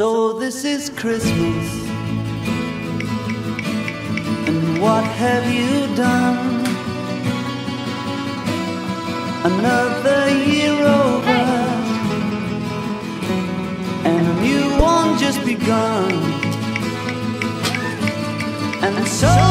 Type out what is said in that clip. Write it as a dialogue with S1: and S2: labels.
S1: So this is Christmas. And what have you done? Another year over. And a new one just begun. And so